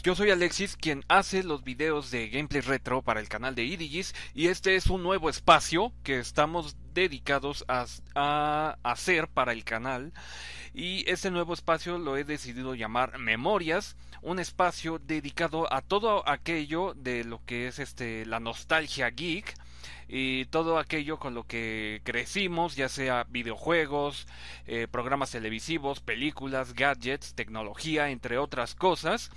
Todos, yo soy Alexis, quien hace los videos de gameplay retro para el canal de Idigis y este es un nuevo espacio que estamos dedicados a, hacer para el canal y este nuevo espacio lo he decidido llamar Memorias, un espacio dedicado a todo aquello de lo que es este la nostalgia geek y todo aquello con lo que crecimos, ya sea videojuegos, eh, programas televisivos, películas, gadgets, tecnología, entre otras cosas.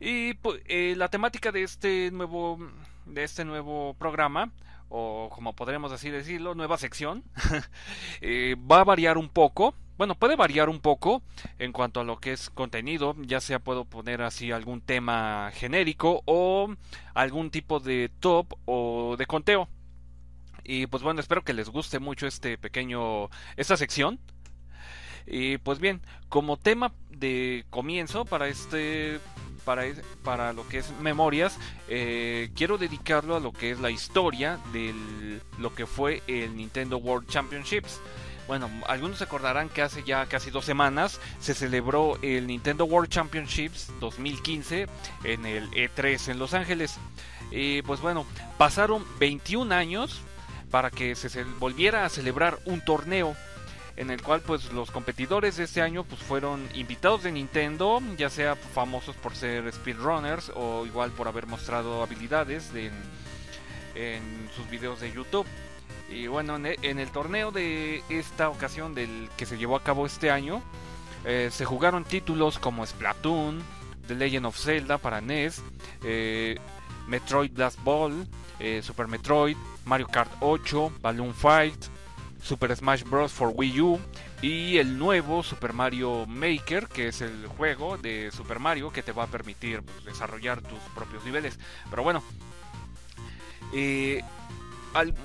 Y pues, eh, la temática de este nuevo de este nuevo programa o como podríamos así decirlo, nueva sección, eh, va a variar un poco. Bueno, puede variar un poco en cuanto a lo que es contenido, ya sea puedo poner así algún tema genérico o algún tipo de top o de conteo. Y pues bueno, espero que les guste mucho este pequeño, esta sección. Y pues bien, como tema de comienzo para este para, para lo que es memorias, eh, quiero dedicarlo a lo que es la historia de lo que fue el Nintendo World Championships. Bueno, algunos acordarán que hace ya casi dos semanas se celebró el Nintendo World Championships 2015 en el E3 en Los Ángeles. Y pues bueno, pasaron 21 años para que se volviera a celebrar un torneo en el cual pues los competidores de este año pues fueron invitados de Nintendo, ya sea famosos por ser speedrunners o igual por haber mostrado habilidades en sus videos de YouTube. Y bueno, en el, torneo de esta ocasión del que se llevó a cabo este año, eh, se jugaron títulos como Splatoon, The Legend of Zelda para NES, eh, Metroid Blast Ball, eh, Super Metroid, Mario Kart 8, Balloon Fight, Super Smash Bros. for Wii U y el nuevo Super Mario Maker, que es el juego de Super Mario que te va a permitir pues, desarrollar tus propios niveles. Pero bueno, eh,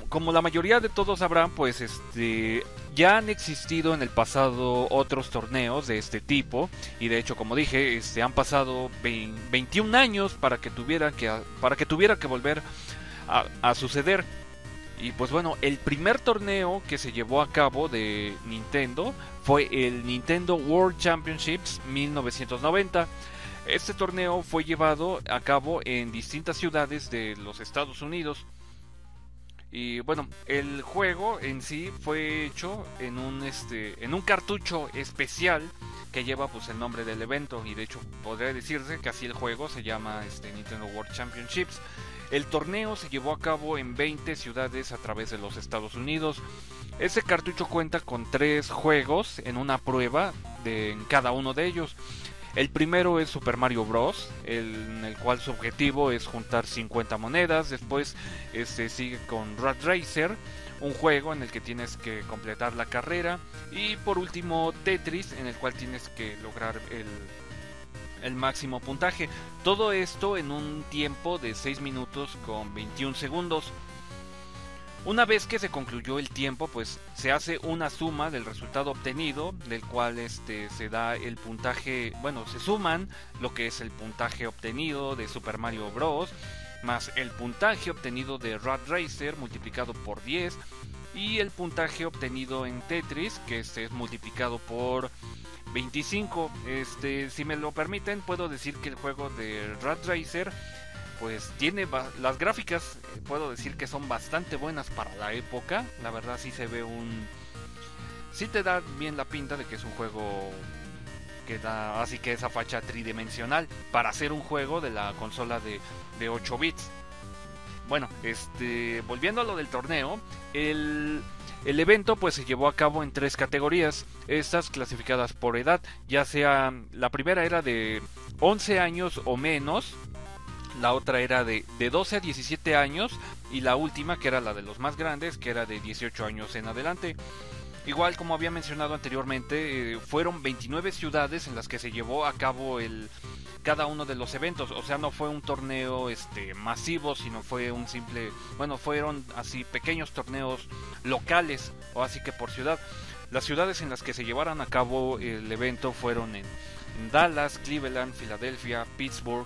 como la mayoría de todos sabrán, pues este ya han existido en el pasado otros torneos de este tipo y de hecho, como dije, este han pasado 21 años para que tuviera que para que tuviera que volver a, suceder. Y pues bueno, el primer torneo que se llevó a cabo de Nintendo fue el Nintendo World Championships 1990. Este torneo fue llevado a cabo en distintas ciudades de los Estados Unidos. Y bueno, el juego en sí fue hecho en un este en un cartucho especial que lleva pues el nombre del evento y de hecho podría decirse que así el juego se llama este Nintendo World Championships. El torneo se llevó a cabo en 20 ciudades a través de los Estados Unidos. Ese cartucho cuenta con tres juegos en una prueba en cada uno de ellos. El primero es Super Mario Bros, en el cual su objetivo es juntar 50 monedas. Después este, sigue con Rat Racer, un juego en el que tienes que completar la carrera. Y por último Tetris, en el cual tienes que lograr el el máximo puntaje. Todo esto en un tiempo de 6 minutos con 21 segundos. Una vez que se concluyó el tiempo, pues se hace una suma del resultado obtenido, del cual este se da el puntaje, bueno, se suman lo que es el puntaje obtenido de Super Mario Bros. más el puntaje obtenido de Rat Racer multiplicado por 10 y el puntaje obtenido en Tetris, que este es multiplicado por 25. Este, si me lo permiten, puedo decir que el juego de Rat Racer pues tiene las gráficas, eh, puedo decir que son bastante buenas para la época. La verdad sí se ve un sí te da bien la pinta de que es un juego que da así que esa facha tridimensional para hacer un juego de la consola de, de 8 bits. Bueno, este volviendo a lo del torneo, el el evento pues se llevó a cabo en tres categorías, estas clasificadas por edad, ya sea la primera era de 11 años o menos, la otra era de, de 12 a 17 años y la última que era la de los más grandes, que era de 18 años en adelante. Igual como había mencionado anteriormente, eh, fueron 29 ciudades en las que se llevó a cabo el, cada uno de los eventos. O sea, no fue un torneo este, masivo, sino fue un simple, bueno, fueron así pequeños torneos locales o así que por ciudad. Las ciudades en las que se llevaron a cabo el evento fueron en, Dallas, Cleveland, Filadelfia, Pittsburgh,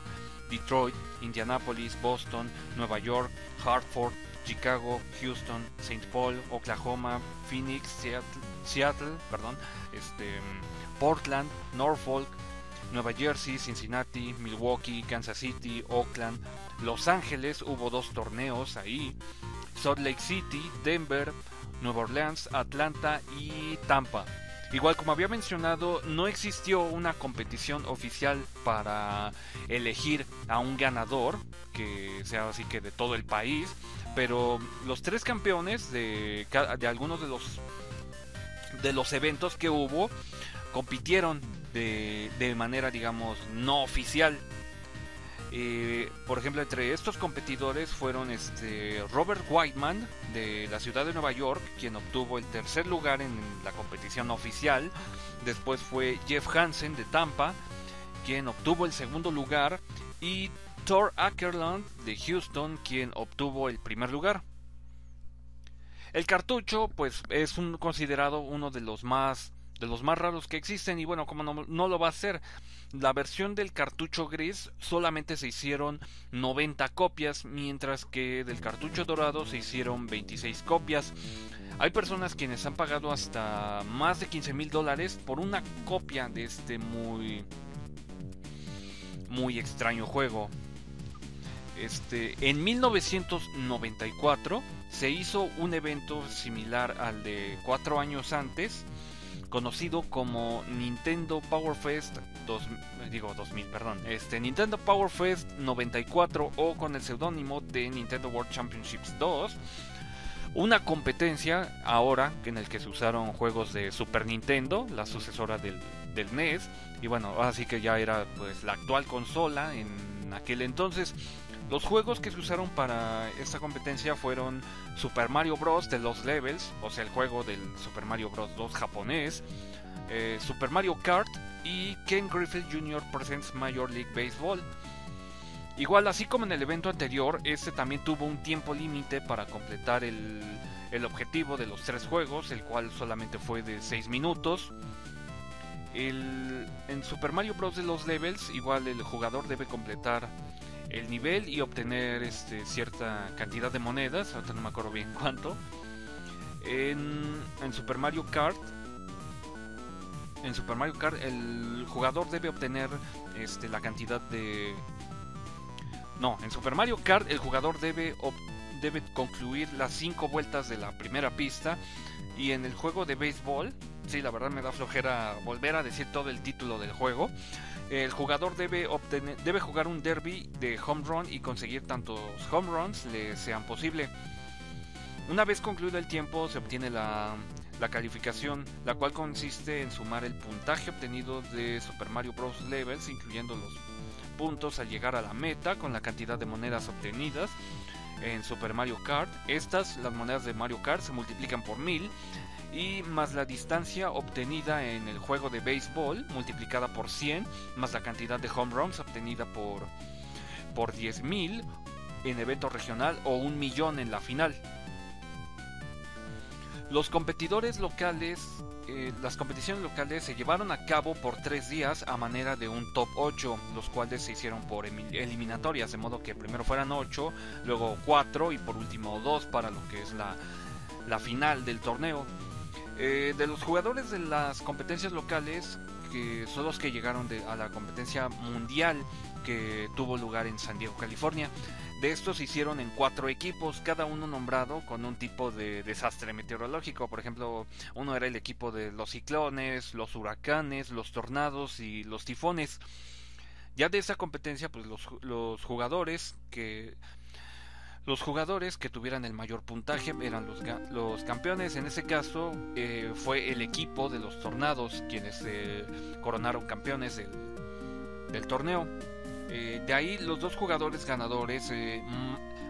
Detroit, Indianapolis, Boston, Nueva York, Hartford, Chicago, Houston, St. Paul, Oklahoma, Phoenix, Seattle, Seattle este, Portland, Norfolk, Nueva Jersey, Cincinnati, Milwaukee, Kansas City, Oakland, Los Ángeles, hubo dos torneos ahí, Salt Lake City, Denver, Nueva Orleans, Atlanta y Tampa. Igual como había mencionado, no existió una competición oficial para elegir a un ganador, que sea así que de todo el país, pero los tres campeones de, de algunos de los de los eventos que hubo compitieron de, de manera digamos no oficial eh, por ejemplo, entre estos competidores fueron este Robert Whiteman de la ciudad de Nueva York, quien obtuvo el tercer lugar en la competición oficial. Después fue Jeff Hansen de Tampa, quien obtuvo el segundo lugar. Y Thor Ackerland de Houston, quien obtuvo el primer lugar. El cartucho, pues, es considerado uno de los más de los más raros que existen y bueno, como no, no, lo va a hacer, la versión del cartucho gris solamente se hicieron 90 copias, mientras que del cartucho dorado se hicieron 26 copias. Hay personas quienes han pagado hasta más de 15 mil dólares por una copia de este muy muy extraño juego. Este, en 1994 se hizo un evento similar al de cuatro años antes conocido como Nintendo Power Fest digo 2000, perdón, este Nintendo Power Fest 94 o con el seudónimo de Nintendo World Championships 2. Una competencia ahora en el que se usaron juegos de Super Nintendo, la sucesora del, NES, y bueno, así que ya era pues la actual consola en aquel entonces. Los juegos que se usaron para esta competencia fueron Super Mario Bros. de los Levels, o sea, el juego del Super Mario Bros. 2 japonés, eh, Super Mario Kart y Ken Griffith Jr. Presents Major League Baseball. Igual, así como en el evento anterior, este también tuvo un tiempo límite para completar el, el, objetivo de los tres juegos, el cual solamente fue de 6 minutos. El, en Super Mario Bros. de los Levels, igual el jugador debe completar el nivel y obtener este, cierta cantidad de monedas, ahorita no me acuerdo bien cuánto. En, en, Super Mario Kart, en Super Mario Kart el jugador debe obtener este, la cantidad de... No, en Super Mario Kart el jugador debe, debe concluir las 5 vueltas de la primera pista y en el juego de béisbol, sí, la verdad me da flojera volver a decir todo el título del juego el jugador debe, obtener, debe jugar un derby de home run y conseguir tantos home runs le sean posible. Una vez concluido el tiempo se obtiene la, la calificación, la cual consiste en sumar el puntaje obtenido de Super Mario Bros. Levels, incluyendo los puntos al llegar a la meta con la cantidad de monedas obtenidas en Super Mario Kart. Estas, las monedas de Mario Kart, se multiplican por 1000 y más la distancia obtenida en el juego de béisbol multiplicada por 100 más la cantidad de home runs obtenida por, por 10.000 en evento regional o un millón en la final. Los competidores locales, eh, las competiciones locales se llevaron a cabo por tres días a manera de un top 8, los cuales se hicieron por eliminatorias, de modo que primero fueran 8, luego 4 y por último 2 para lo que es la, la final del torneo. Eh, de los jugadores de las competencias locales, que son los que llegaron a la competencia mundial que tuvo lugar en San Diego, California. De estos se hicieron en cuatro equipos, cada uno nombrado con un tipo de desastre meteorológico. Por ejemplo, uno era el equipo de los ciclones, los huracanes, los tornados y los tifones. Ya de esa competencia, pues los, los jugadores que los jugadores que tuvieran el mayor puntaje eran los, campeones. En ese caso eh, fue el equipo de los Tornados quienes eh, coronaron campeones del, torneo. Eh, de ahí los dos jugadores ganadores,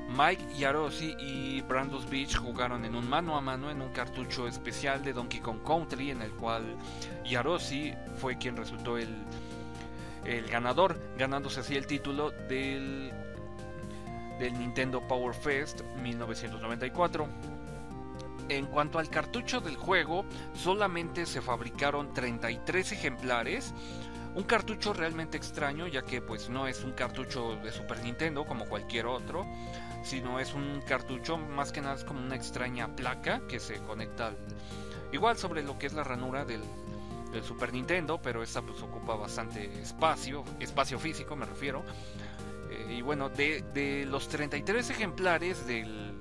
Mike Yarosi y Brandos Beach, jugaron en un mano a mano en un cartucho especial de Donkey Kong Country en el cual Yarosi fue quien resultó el, el ganador, ganándose así el título del del Nintendo Power Fest 1994. En cuanto al cartucho del juego, solamente se fabricaron 33 ejemplares. Un cartucho realmente extraño, ya que pues no es un cartucho de Super Nintendo como cualquier otro, sino es un cartucho más que nada como una extraña placa que se conecta igual sobre lo que es la ranura del, el Super Nintendo, pero esta pues ocupa bastante espacio, espacio físico me refiero. Eh, y bueno, de, de, los 33 ejemplares del,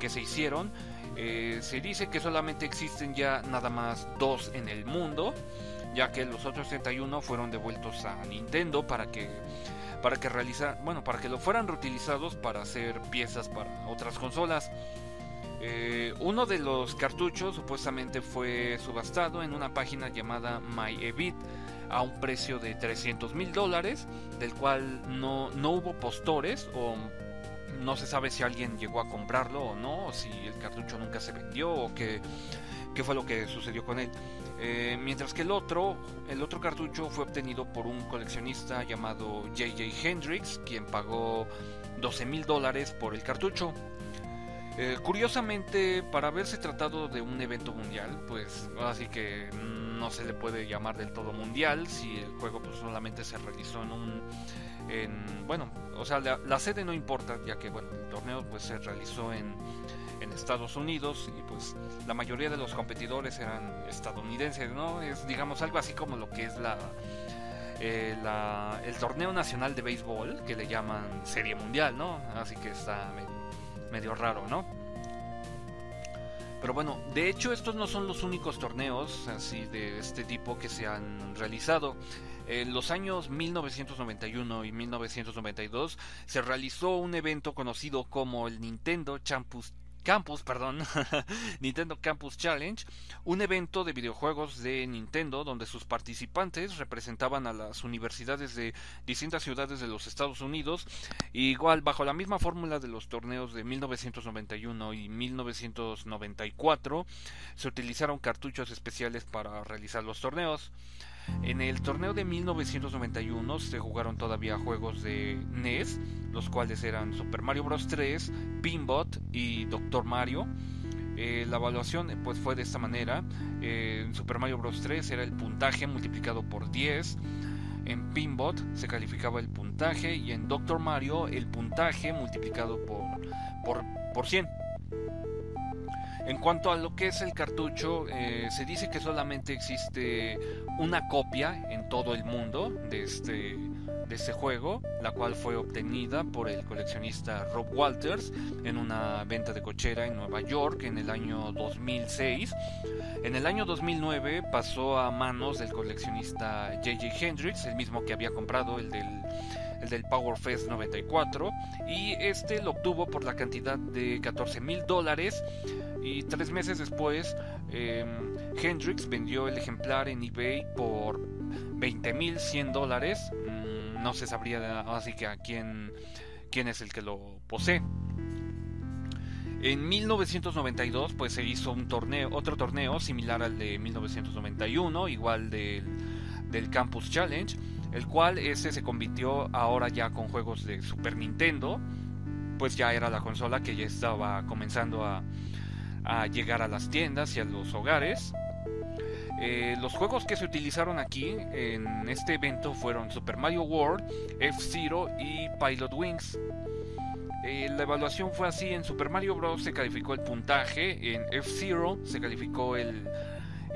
que se hicieron, eh, se dice que solamente existen ya nada más dos en el mundo, ya que los otros 31 fueron devueltos a Nintendo para que para que realizar, bueno, para que lo fueran reutilizados para hacer piezas para otras consolas. Eh, uno de los cartuchos supuestamente fue subastado en una página llamada MyEbit a un precio de 300 mil dólares, del cual no, no hubo postores o no se sabe si alguien llegó a comprarlo o no, o si el cartucho nunca se vendió o qué, qué fue lo que sucedió con él. Eh, mientras que el otro, el otro cartucho fue obtenido por un coleccionista llamado JJ Hendrix, quien pagó 12 mil dólares por el cartucho. Eh, curiosamente, para haberse tratado de un evento mundial, pues así que no se le puede llamar del todo mundial si el juego pues, solamente se realizó en un en, bueno, o sea, la, sede no importa, ya que bueno, el torneo pues se realizó en, en Estados Unidos y pues la mayoría de los competidores eran estadounidenses, ¿no? Es digamos algo así como lo que es la, eh, la el torneo nacional de béisbol que le llaman Serie Mundial, ¿no? Así que está medio raro, ¿no? Pero bueno, de hecho estos no son los únicos torneos así de este tipo que se han realizado. En los años 1991 y 1992 se realizó un evento conocido como el Nintendo Campus Campus, perdón, Nintendo Campus Challenge, un evento de videojuegos de Nintendo donde sus participantes representaban a las universidades de distintas ciudades de los Estados Unidos, igual bajo la misma fórmula de los torneos de 1991 y 1994, se utilizaron cartuchos especiales para realizar los torneos. En el torneo de 1991 se jugaron todavía juegos de NES, los cuales eran Super Mario Bros. 3, Pinbot y Doctor Mario. Eh, la evaluación pues fue de esta manera. Eh, en Super Mario Bros. 3 era el puntaje multiplicado por 10. En Pinbot se calificaba el puntaje y en Doctor Mario el puntaje multiplicado por, por, por 100. En cuanto a lo que es el cartucho, eh, se dice que solamente existe una copia en todo el mundo de este, de este juego, la cual fue obtenida por el coleccionista Rob Walters en una venta de cochera en Nueva York en el año 2006. En el año 2009 pasó a manos del coleccionista JJ Hendrix, el mismo que había comprado el del el del Power Fest 94, y este lo obtuvo por la cantidad de 14 mil dólares y tres meses después eh, Hendrix vendió el ejemplar en eBay por 20.100 dólares. Mm, no se sabría así que a quién, quién es el que lo posee. En 1992 pues se hizo un torneo, otro torneo similar al de 1991, igual del, del Campus Challenge, el cual ese se convirtió ahora ya con juegos de Super Nintendo, pues ya era la consola que ya estaba comenzando a, llegar a las tiendas y a los hogares. Eh, los juegos que se utilizaron aquí en este evento fueron Super Mario World, F-Zero y Pilot Wings. Eh, la evaluación fue así, en Super Mario Bros. se calificó el puntaje, en F-Zero se calificó el,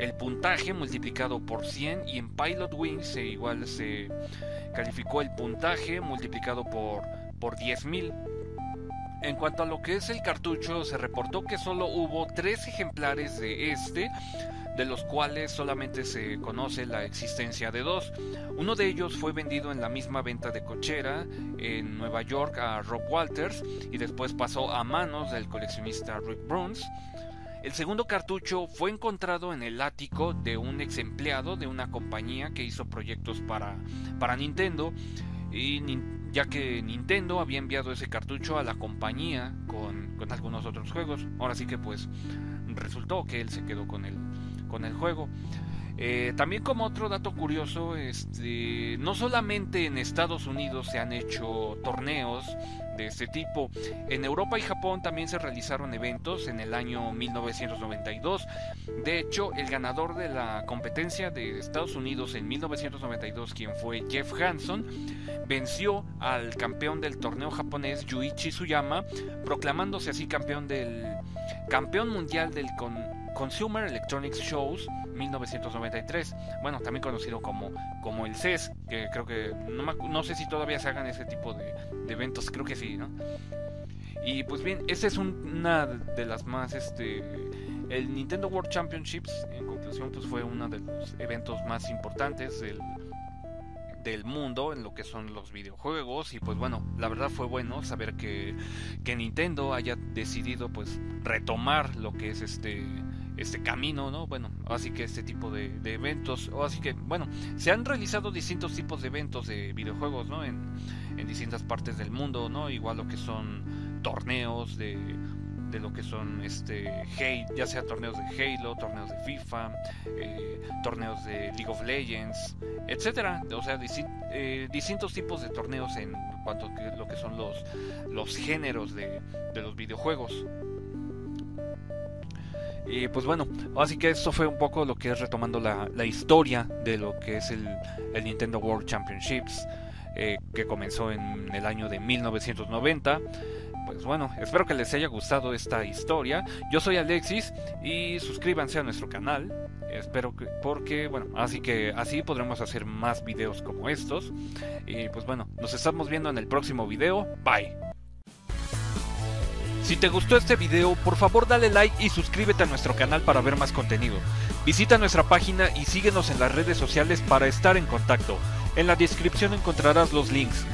el, puntaje multiplicado por 100 y en Pilot Wings igual se calificó el puntaje multiplicado por, por 10.000. En cuanto a lo que es el cartucho, se reportó que solo hubo tres ejemplares de este, de los cuales solamente se conoce la existencia de dos. Uno de ellos fue vendido en la misma venta de cochera en Nueva York a Rob Walters y después pasó a manos del coleccionista Rick Bruns. El segundo cartucho fue encontrado en el ático de un ex empleado de una compañía que hizo proyectos para, para Nintendo y ya que Nintendo había enviado ese cartucho a la compañía con, con, algunos otros juegos. Ahora sí que pues resultó que él se quedó con el, con el juego. Eh, también como otro dato curioso, este, no solamente en Estados Unidos se han hecho torneos de este tipo, en Europa y Japón también se realizaron eventos en el año 1992. De hecho, el ganador de la competencia de Estados Unidos en 1992, quien fue Jeff Hanson, venció al campeón del torneo japonés Yuichi Tsuyama, proclamándose así campeón del campeón mundial del Consumer Electronics Shows 1993, bueno, también conocido como, como el CES, que creo que no, sé si todavía se hagan ese tipo de, eventos, creo que sí, ¿no? Y pues bien, esta es una de las más, este, el Nintendo World Championships, en conclusión, pues fue uno de los eventos más importantes del, del mundo en lo que son los videojuegos y pues bueno, la verdad fue bueno saber que, que Nintendo haya decidido pues retomar lo que es este este camino, ¿no? Bueno, así que este tipo de, eventos, o así que, bueno, se han realizado distintos tipos de eventos de videojuegos, ¿no? En, en distintas partes del mundo, ¿no? Igual lo que son torneos de, de lo que son este ya sea torneos de Halo, torneos de FIFA, eh, torneos de League of Legends, etcétera, o sea, eh, distintos tipos de torneos en cuanto a lo que son los los géneros de, de los videojuegos. Y pues bueno, así que eso fue un poco lo que es retomando la, la historia de lo que es el, el Nintendo World Championships, eh, que comenzó en el año de 1990 pues bueno, espero que les haya gustado esta historia. Yo soy Alexis y suscríbanse a nuestro canal. Espero que, porque, bueno, así que así podremos hacer más videos como estos. Y pues bueno, nos estamos viendo en el próximo video. Bye. Si te gustó este video, por favor dale like y suscríbete a nuestro canal para ver más contenido. Visita nuestra página y síguenos en las redes sociales para estar en contacto. En la descripción encontrarás los links.